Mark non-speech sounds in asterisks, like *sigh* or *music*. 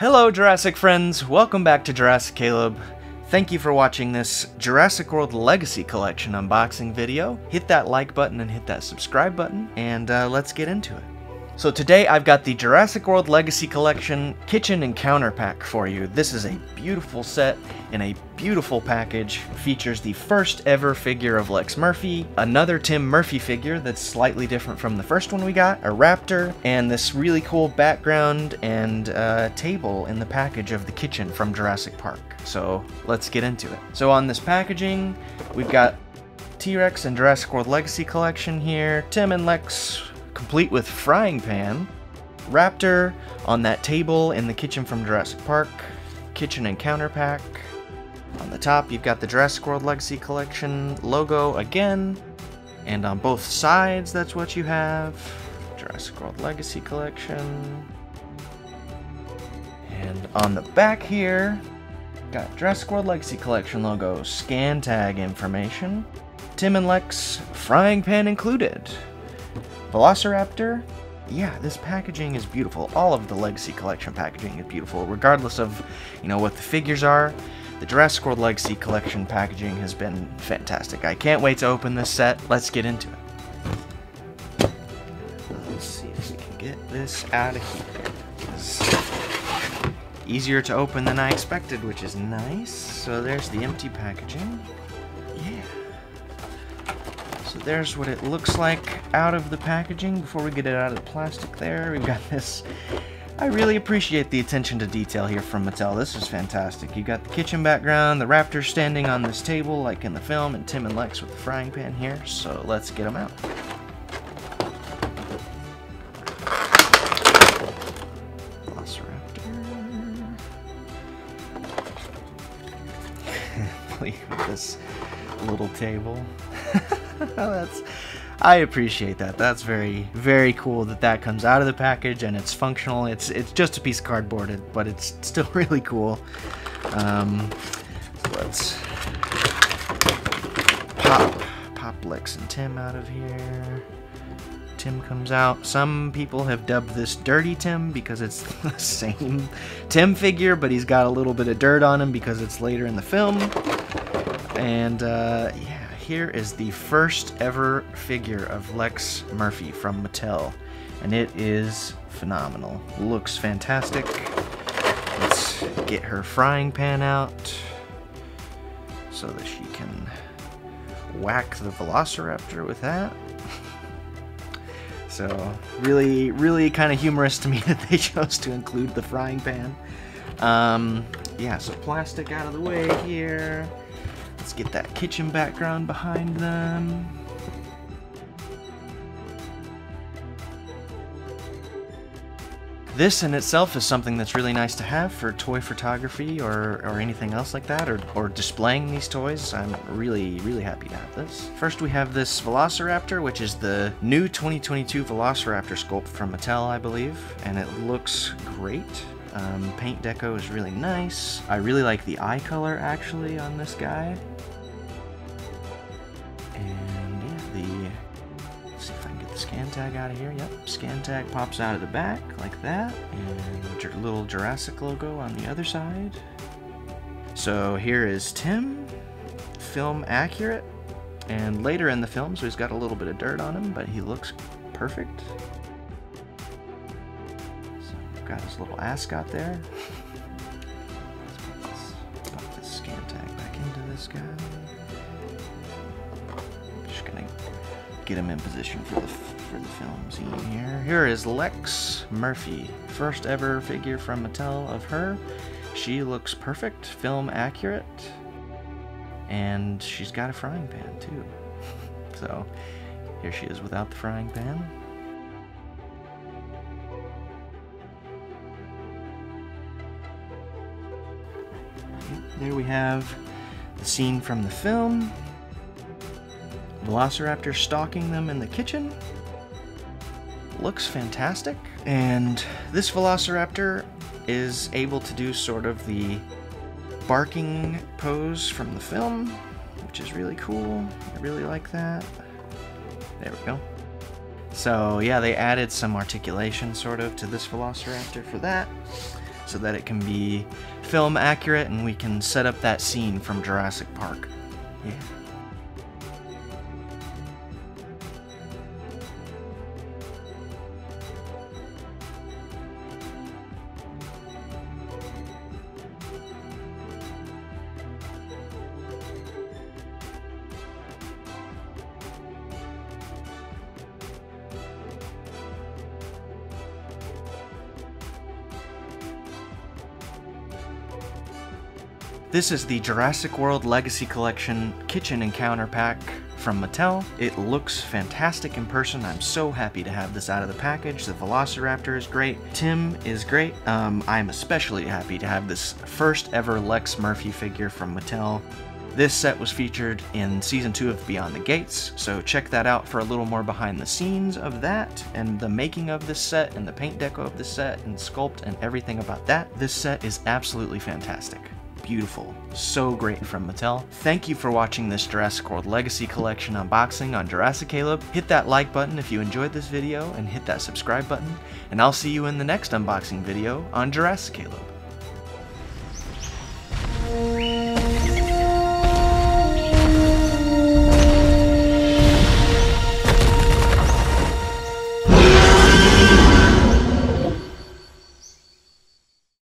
Hello Jurassic friends, welcome back to JurassiCaleb. Thank you for watching this Jurassic World Legacy Collection unboxing video. Hit that like button and hit that subscribe button, and uh, let's get into it. So today I've got the Jurassic World Legacy Collection Kitchen Encounter Pack for you. This is a beautiful set in a beautiful package. Features the first ever figure of Lex Murphy, another Tim Murphy figure that's slightly different from the first one we got, a raptor, and this really cool background and uh, table in the package of the kitchen from Jurassic Park. So let's get into it. So on this packaging, we've got T-Rex and Jurassic World Legacy Collection here, Tim and Lex complete with frying pan, Raptor on that table in the kitchen from Jurassic Park, kitchen encounter pack. On the top, you've got the Jurassic World Legacy Collection logo again, and on both sides, that's what you have. Jurassic World Legacy Collection. And on the back here, got Jurassic World Legacy Collection logo, scan tag information, Tim and Lex, frying pan included. Velociraptor, yeah, this packaging is beautiful. All of the Legacy Collection packaging is beautiful, regardless of, you know, what the figures are. The Jurassic World Legacy Collection packaging has been fantastic. I can't wait to open this set. Let's get into it. Let's see if we can get this out of here. It's easier to open than I expected, which is nice. So there's the empty packaging. There's what it looks like out of the packaging before we get it out of the plastic there. We've got *laughs* this. I really appreciate the attention to detail here from Mattel. This is fantastic. You've got the kitchen background, the raptor standing on this table like in the film, and Tim and Lex with the frying pan here. So let's get them out. Velociraptor. *laughs* Leave this little table. *laughs* *laughs* That's I appreciate that. That's very, very cool that that comes out of the package and it's functional. It's it's just a piece of cardboard, but it's *laughs* still really cool. Um, let's pop pop Lex and Tim out of here. Tim comes out. Some people have dubbed this Dirty Tim because it's *laughs* the same Tim figure, but he's got a little bit of dirt on him because it's later in the film. And uh, yeah here is the first ever figure of Lex Murphy from Mattel, and it is phenomenal. Looks fantastic. Let's get her frying pan out so that she can whack the Velociraptor with that. *laughs* so, really, really kind of humorous to me *laughs* that they chose to include the frying pan. Um, yeah, so plastic out of the way here. Let's get that kitchen background behind them. This in itself is something that's really nice to have for toy photography or, or anything else like that, or, or displaying these toys. I'm really, really happy to have this. First we have this Velociraptor, which is the new 2022 Velociraptor sculpt from Mattel, I believe, and it looks great. Um, paint deco is really nice. I really like the eye color actually on this guy. And yeah, the see if I can get the scan tag out of here. Yep, scan tag pops out of the back like that, and little Jurassic logo on the other side. So here is Tim, film accurate, and later in the film, so he's got a little bit of dirt on him, but he looks perfect his little ascot there. Let's pop this scan tag back into this guy. Just gonna get him in position for the for the film scene here. Here is Lex Murphy, first ever figure from Mattel of her. She looks perfect, film accurate, and she's got a frying pan too. *laughs* so here she is without the frying pan. There we have the scene from the film. Velociraptor stalking them in the kitchen. Looks fantastic. And this Velociraptor is able to do sort of the barking pose from the film, which is really cool. I really like that. There we go. So yeah, they added some articulation sort of to this Velociraptor for that. so that it can be film accurate and we can set up that scene from Jurassic Park. Yeah. This is the Jurassic World Legacy Collection Kitchen Encounter Pack from Mattel. It looks fantastic in person. I'm so happy to have this out of the package. The Velociraptor is great. Tim is great. Um, I'm especially happy to have this first ever Lex Murphy figure from Mattel. This set was featured in Season 2 of Beyond the Gates, so check that out for a little more behind the scenes of that, and the making of this set, and the paint deco of this set, and sculpt, and everything about that. This set is absolutely fantastic beautiful. So great from Mattel. Thank you for watching this Jurassic World Legacy Collection unboxing on JurassiCaleb. Hit that like button if you enjoyed this video and hit that subscribe button. And I'll see you in the next unboxing video on JurassiCaleb.